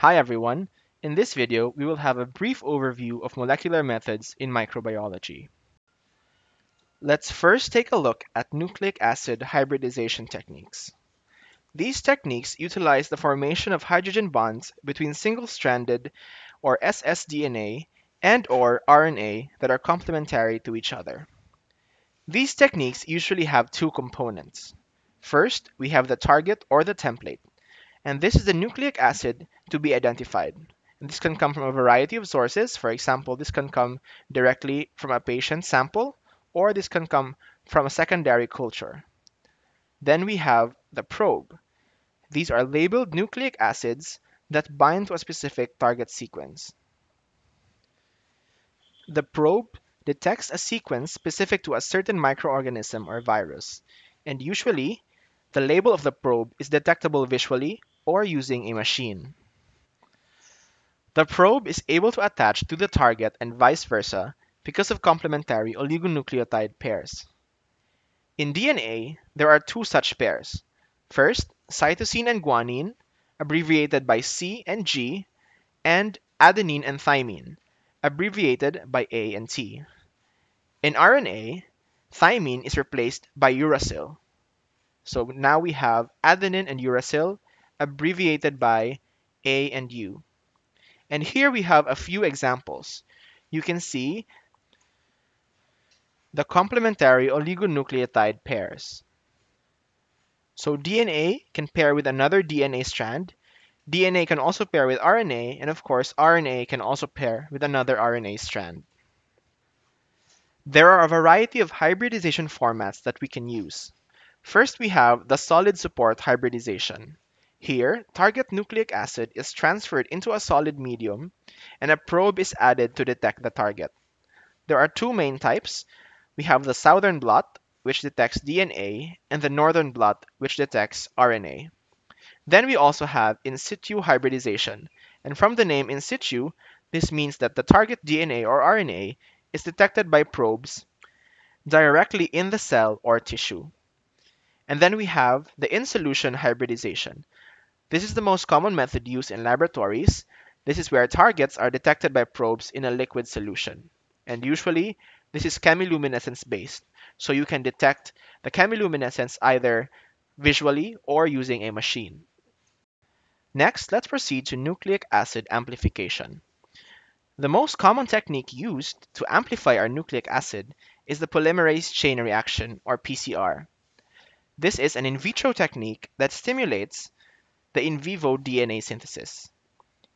Hi everyone. In this video, we will have a brief overview of molecular methods in microbiology. Let's first take a look at nucleic acid hybridization techniques. These techniques utilize the formation of hydrogen bonds between single-stranded or ssDNA and or RNA that are complementary to each other. These techniques usually have two components. First, we have the target or the template, and this is the nucleic acid to be identified. And this can come from a variety of sources. For example, this can come directly from a patient sample, or this can come from a secondary culture. Then we have the probe. These are labeled nucleic acids that bind to a specific target sequence. The probe detects a sequence specific to a certain microorganism or virus, and usually the label of the probe is detectable visually or using a machine. The probe is able to attach to the target and vice versa because of complementary oligonucleotide pairs. In DNA, there are two such pairs. First, cytosine and guanine, abbreviated by C and G, and adenine and thymine, abbreviated by A and T. In RNA, thymine is replaced by uracil. So now we have adenine and uracil, abbreviated by A and U. And here we have a few examples. You can see the complementary oligonucleotide pairs. So DNA can pair with another DNA strand. DNA can also pair with RNA, and of course, RNA can also pair with another RNA strand. There are a variety of hybridization formats that we can use. First, we have the solid support hybridization. Here, target nucleic acid is transferred into a solid medium, and a probe is added to detect the target. There are two main types. We have the southern blot, which detects DNA, and the northern blot, which detects RNA. Then we also have in situ hybridization, and from the name in situ, this means that the target DNA or RNA is detected by probes directly in the cell or tissue. And then we have the in-solution hybridization. This is the most common method used in laboratories. This is where targets are detected by probes in a liquid solution. And usually, this is chemiluminescence based, so you can detect the chemiluminescence either visually or using a machine. Next, let's proceed to nucleic acid amplification. The most common technique used to amplify our nucleic acid is the polymerase chain reaction, or PCR. This is an in vitro technique that stimulates the in vivo DNA synthesis.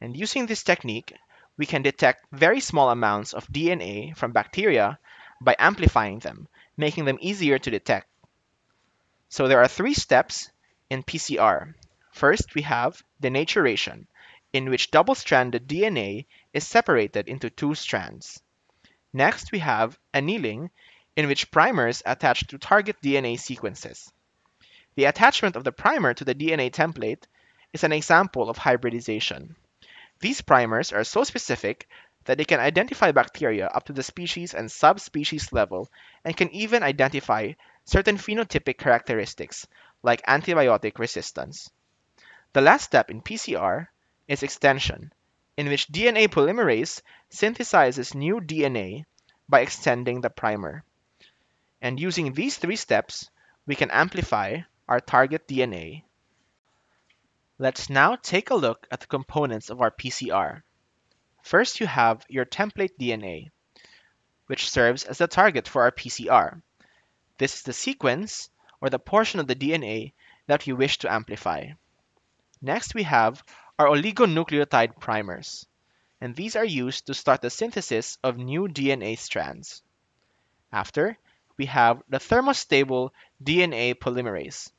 And using this technique, we can detect very small amounts of DNA from bacteria by amplifying them, making them easier to detect. So there are three steps in PCR. First, we have denaturation, in which double-stranded DNA is separated into two strands. Next, we have annealing, in which primers attach to target DNA sequences. The attachment of the primer to the DNA template is an example of hybridization. These primers are so specific that they can identify bacteria up to the species and subspecies level and can even identify certain phenotypic characteristics like antibiotic resistance. The last step in PCR is extension, in which DNA polymerase synthesizes new DNA by extending the primer. And using these three steps, we can amplify our target DNA Let's now take a look at the components of our PCR. First, you have your template DNA, which serves as the target for our PCR. This is the sequence, or the portion of the DNA that we wish to amplify. Next, we have our oligonucleotide primers, and these are used to start the synthesis of new DNA strands. After, we have the thermostable DNA polymerase,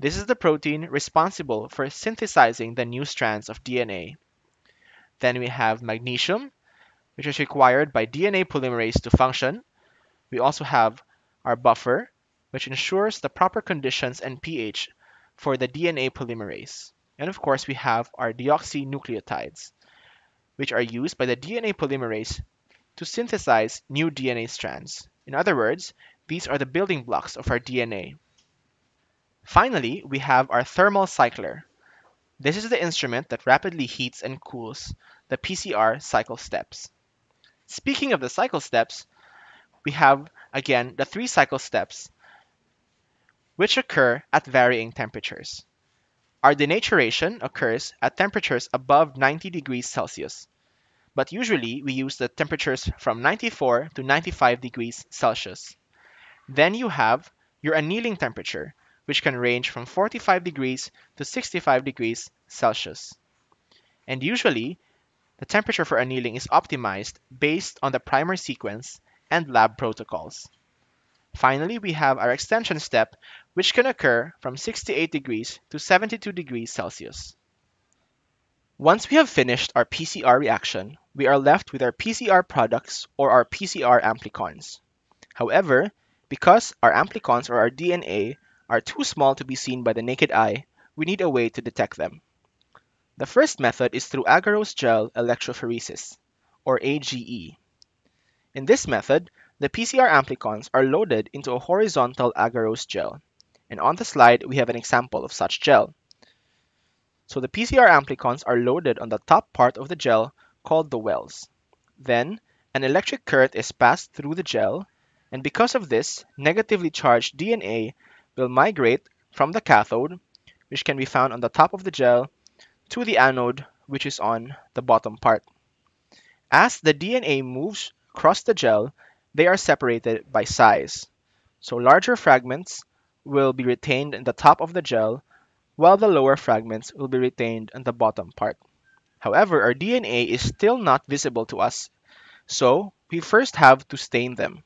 this is the protein responsible for synthesizing the new strands of DNA. Then we have magnesium, which is required by DNA polymerase to function. We also have our buffer, which ensures the proper conditions and pH for the DNA polymerase. And of course, we have our deoxynucleotides, which are used by the DNA polymerase to synthesize new DNA strands. In other words, these are the building blocks of our DNA. Finally, we have our thermal cycler. This is the instrument that rapidly heats and cools the PCR cycle steps. Speaking of the cycle steps, we have again the three cycle steps which occur at varying temperatures. Our denaturation occurs at temperatures above 90 degrees Celsius, but usually we use the temperatures from 94 to 95 degrees Celsius. Then you have your annealing temperature, which can range from 45 degrees to 65 degrees Celsius. And usually, the temperature for annealing is optimized based on the primer sequence and lab protocols. Finally, we have our extension step, which can occur from 68 degrees to 72 degrees Celsius. Once we have finished our PCR reaction, we are left with our PCR products or our PCR amplicons. However, because our amplicons or our DNA are too small to be seen by the naked eye, we need a way to detect them. The first method is through agarose gel electrophoresis, or AGE. In this method, the PCR amplicons are loaded into a horizontal agarose gel, and on the slide we have an example of such gel. So the PCR amplicons are loaded on the top part of the gel called the wells. Then, an electric current is passed through the gel, and because of this, negatively charged DNA will migrate from the cathode, which can be found on the top of the gel, to the anode, which is on the bottom part. As the DNA moves across the gel, they are separated by size. So larger fragments will be retained in the top of the gel, while the lower fragments will be retained in the bottom part. However, our DNA is still not visible to us, so we first have to stain them.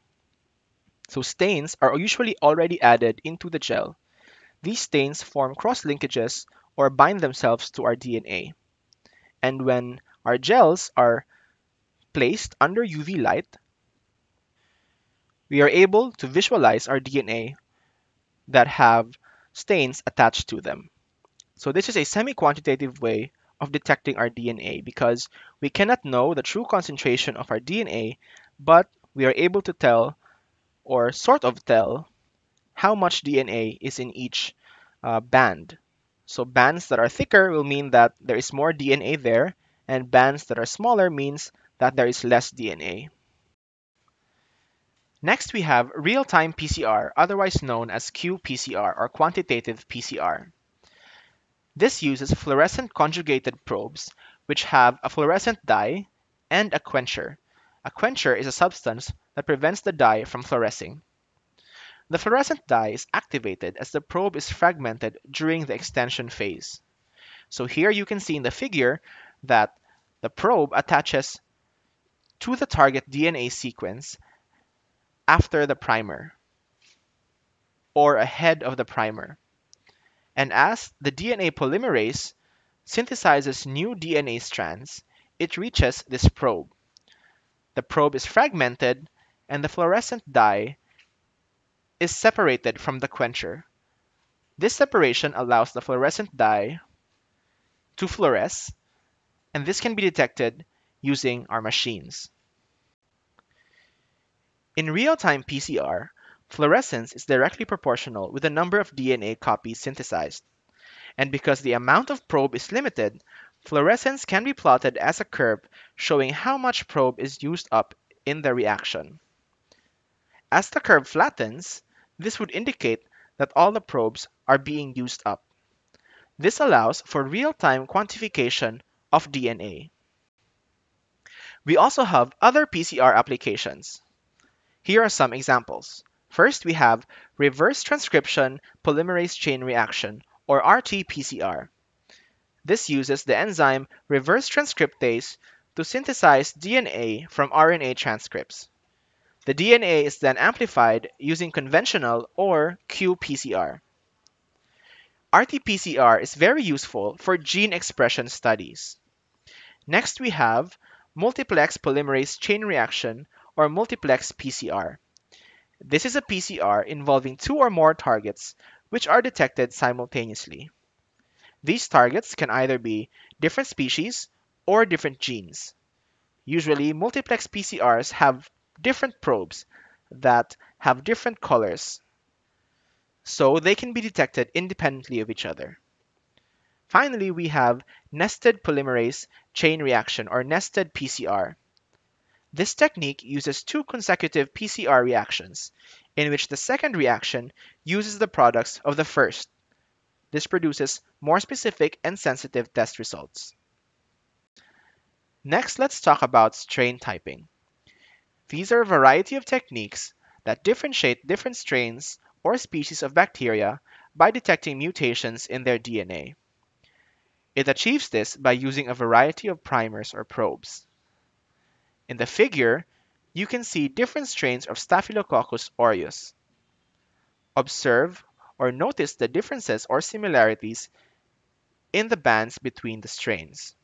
So stains are usually already added into the gel. These stains form cross-linkages or bind themselves to our DNA. And when our gels are placed under UV light, we are able to visualize our DNA that have stains attached to them. So this is a semi-quantitative way of detecting our DNA because we cannot know the true concentration of our DNA, but we are able to tell or sort of tell how much DNA is in each uh, band. So bands that are thicker will mean that there is more DNA there, and bands that are smaller means that there is less DNA. Next, we have real-time PCR, otherwise known as qPCR or quantitative PCR. This uses fluorescent conjugated probes, which have a fluorescent dye and a quencher. A quencher is a substance that prevents the dye from fluorescing. The fluorescent dye is activated as the probe is fragmented during the extension phase. So here you can see in the figure that the probe attaches to the target DNA sequence after the primer or ahead of the primer. And as the DNA polymerase synthesizes new DNA strands, it reaches this probe. The probe is fragmented and the fluorescent dye is separated from the quencher. This separation allows the fluorescent dye to fluoresce, and this can be detected using our machines. In real-time PCR, fluorescence is directly proportional with the number of DNA copies synthesized. And because the amount of probe is limited, fluorescence can be plotted as a curve showing how much probe is used up in the reaction. As the curve flattens, this would indicate that all the probes are being used up. This allows for real-time quantification of DNA. We also have other PCR applications. Here are some examples. First, we have reverse transcription polymerase chain reaction, or RT-PCR. This uses the enzyme reverse transcriptase to synthesize DNA from RNA transcripts. The DNA is then amplified using conventional or qPCR. RT-PCR is very useful for gene expression studies. Next, we have multiplex polymerase chain reaction or multiplex PCR. This is a PCR involving two or more targets which are detected simultaneously. These targets can either be different species or different genes. Usually, multiplex PCRs have different probes that have different colors, so they can be detected independently of each other. Finally, we have nested polymerase chain reaction or nested PCR. This technique uses two consecutive PCR reactions, in which the second reaction uses the products of the first. This produces more specific and sensitive test results. Next, let's talk about strain typing. These are a variety of techniques that differentiate different strains or species of bacteria by detecting mutations in their DNA. It achieves this by using a variety of primers or probes. In the figure, you can see different strains of Staphylococcus aureus. Observe or notice the differences or similarities in the bands between the strains.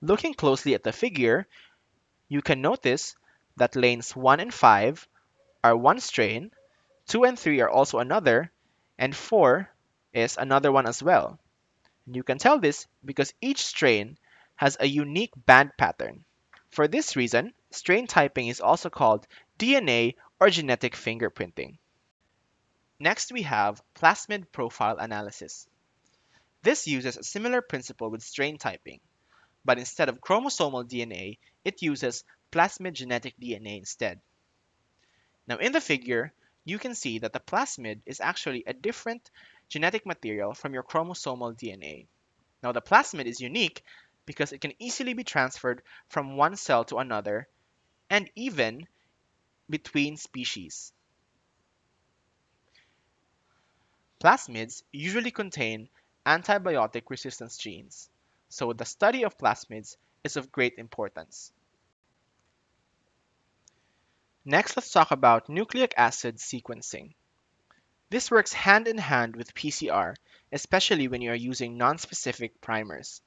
Looking closely at the figure, you can notice that lanes 1 and 5 are one strain, 2 and 3 are also another, and 4 is another one as well. And you can tell this because each strain has a unique band pattern. For this reason, strain typing is also called DNA or genetic fingerprinting. Next, we have plasmid profile analysis. This uses a similar principle with strain typing, but instead of chromosomal DNA, it uses plasmid genetic DNA instead. Now in the figure, you can see that the plasmid is actually a different genetic material from your chromosomal DNA. Now the plasmid is unique because it can easily be transferred from one cell to another and even between species. Plasmids usually contain antibiotic resistance genes, so the study of plasmids is of great importance. Next, let's talk about nucleic acid sequencing. This works hand in hand with PCR, especially when you are using non-specific primers.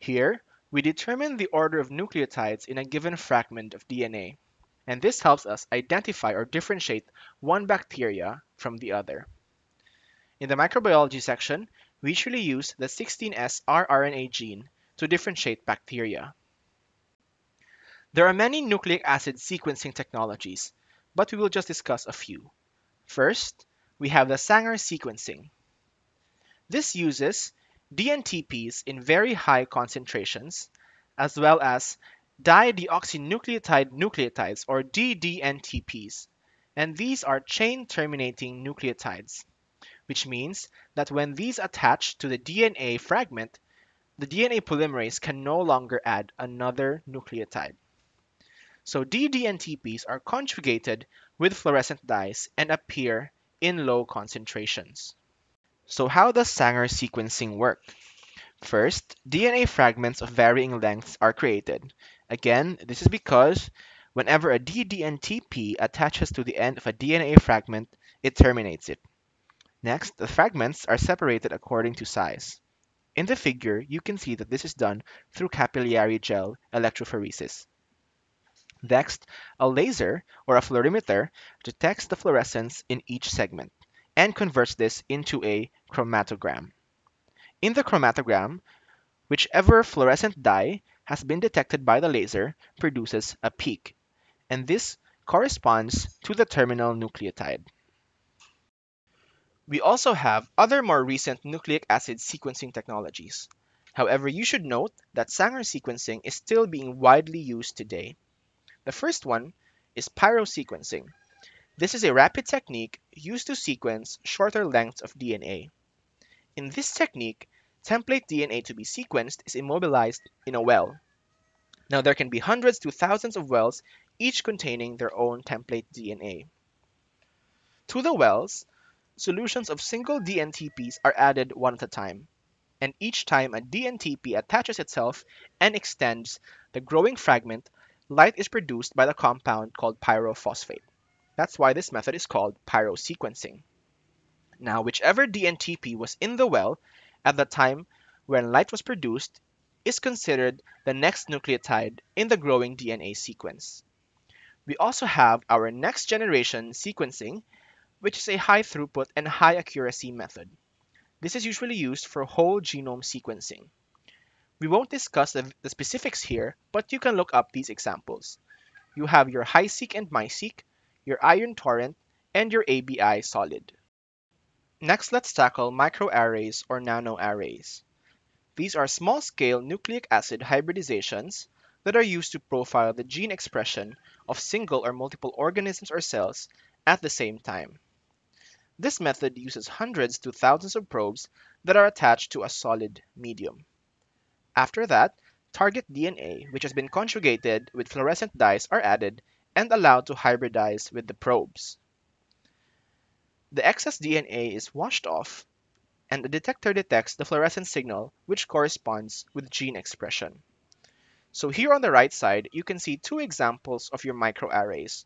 Here, we determine the order of nucleotides in a given fragment of DNA, and this helps us identify or differentiate one bacteria from the other. In the microbiology section, we usually use the 16S rRNA gene to differentiate bacteria. There are many nucleic acid sequencing technologies, but we will just discuss a few. First, we have the Sanger sequencing. This uses DNTPs in very high concentrations, as well as dideoxynucleotide nucleotides or DDNTPs, and these are chain terminating nucleotides, which means that when these attach to the DNA fragment, the DNA polymerase can no longer add another nucleotide. So DDNTPs are conjugated with fluorescent dyes and appear in low concentrations. So how does Sanger sequencing work? First, DNA fragments of varying lengths are created. Again, this is because whenever a DDNTP attaches to the end of a DNA fragment, it terminates it. Next, the fragments are separated according to size. In the figure, you can see that this is done through capillary gel electrophoresis. Next, a laser or a fluorimeter detects the fluorescence in each segment and converts this into a chromatogram. In the chromatogram, whichever fluorescent dye has been detected by the laser produces a peak, and this corresponds to the terminal nucleotide. We also have other more recent nucleic acid sequencing technologies. However, you should note that Sanger sequencing is still being widely used today. The first one is pyrosequencing. This is a rapid technique used to sequence shorter lengths of DNA. In this technique, template DNA to be sequenced is immobilized in a well. Now there can be hundreds to thousands of wells, each containing their own template DNA. To the wells, solutions of single DNTPs are added one at a time, and each time a DNTP attaches itself and extends the growing fragment, light is produced by the compound called pyrophosphate. That's why this method is called pyrosequencing. Now, whichever DNTP was in the well at the time when light was produced is considered the next nucleotide in the growing DNA sequence. We also have our next generation sequencing, which is a high throughput and high accuracy method. This is usually used for whole genome sequencing. We won't discuss the, specifics here, but you can look up these examples. You have your HiSeq and MiSeq, your Ion Torrent, and your ABI Solid. Next, let's tackle microarrays or nanoarrays. These are small-scale nucleic acid hybridizations that are used to profile the gene expression of single or multiple organisms or cells at the same time. This method uses hundreds to thousands of probes that are attached to a solid medium. After that, target DNA, which has been conjugated with fluorescent dyes, are added and allowed to hybridize with the probes. The excess DNA is washed off, and the detector detects the fluorescent signal which corresponds with gene expression. So here on the right side, you can see two examples of your microarrays.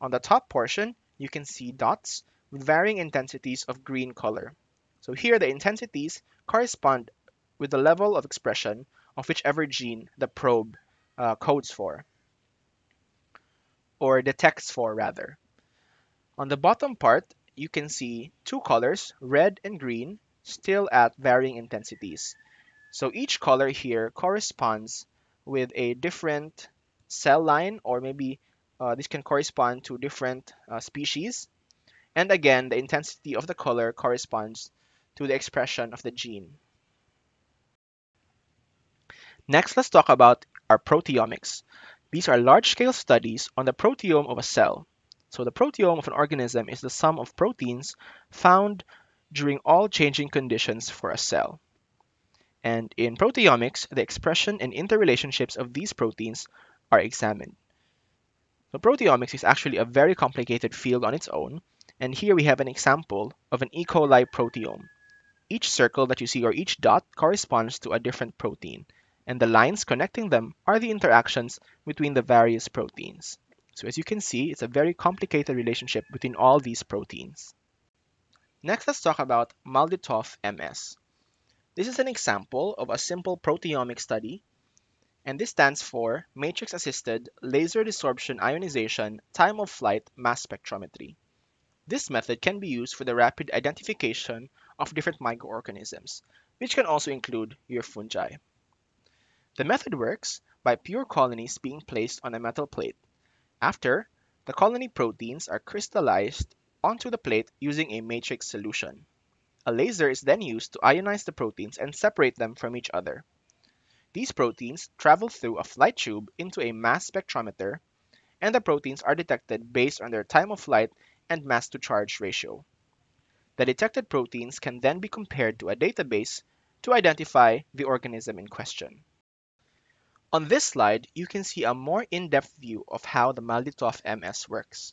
On the top portion, you can see dots with varying intensities of green color. So here the intensities correspond with the level of expression of whichever gene the probe uh, codes for, or detects for rather. On the bottom part, you can see two colors, red and green, still at varying intensities. So each color here corresponds with a different cell line, or maybe uh, this can correspond to different uh, species. And again, the intensity of the color corresponds to the expression of the gene. Next, let's talk about our proteomics. These are large-scale studies on the proteome of a cell. So the proteome of an organism is the sum of proteins found during all changing conditions for a cell. And in proteomics, the expression and interrelationships of these proteins are examined. So proteomics is actually a very complicated field on its own, and here we have an example of an E. coli proteome. Each circle that you see or each dot corresponds to a different protein, and the lines connecting them are the interactions between the various proteins. So as you can see, it's a very complicated relationship between all these proteins. Next, let's talk about MALDI-TOF MS. This is an example of a simple proteomic study, and this stands for Matrix-Assisted Laser Desorption Ionization Time of Flight Mass Spectrometry. This method can be used for the rapid identification of different microorganisms, which can also include your fungi. The method works by pure colonies being placed on a metal plate. After, the colony proteins are crystallized onto the plate using a matrix solution. A laser is then used to ionize the proteins and separate them from each other. These proteins travel through a flight tube into a mass spectrometer, and the proteins are detected based on their time of flight and mass to charge ratio. The detected proteins can then be compared to a database to identify the organism in question. On this slide, you can see a more in-depth view of how the MALDI-TOF MS works.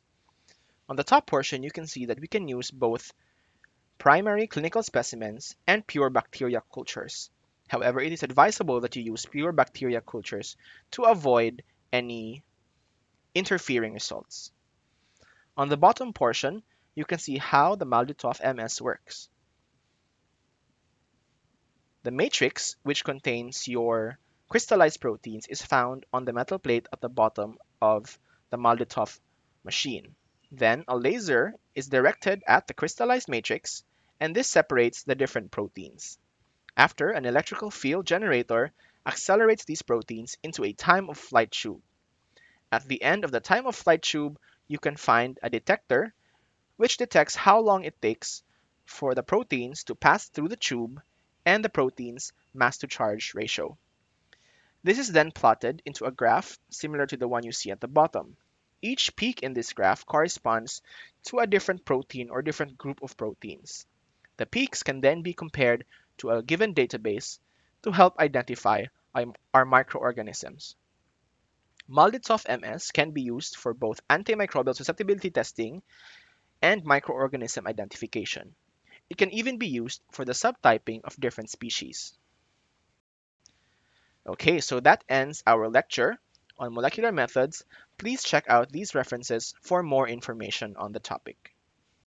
On the top portion, you can see that we can use both primary clinical specimens and pure bacteria cultures. However, it is advisable that you use pure bacteria cultures to avoid any interfering results. On the bottom portion, you can see how the MALDI-TOF MS works. The matrix, which contains your crystallized proteins, is found on the metal plate at the bottom of the MALDI-TOF machine. Then a laser is directed at the crystallized matrix, and this separates the different proteins. After, an electrical field generator accelerates these proteins into a time of flight tube. At the end of the time of flight tube, you can find a detector which detects how long it takes for the proteins to pass through the tube and the protein's mass to charge ratio. This is then plotted into a graph similar to the one you see at the bottom. Each peak in this graph corresponds to a different protein or different group of proteins. The peaks can then be compared to a given database to help identify our microorganisms. MALDI-TOF MS can be used for both antimicrobial susceptibility testing and microorganism identification. It can even be used for the subtyping of different species. Okay, so that ends our lecture on molecular methods. Please check out these references for more information on the topic.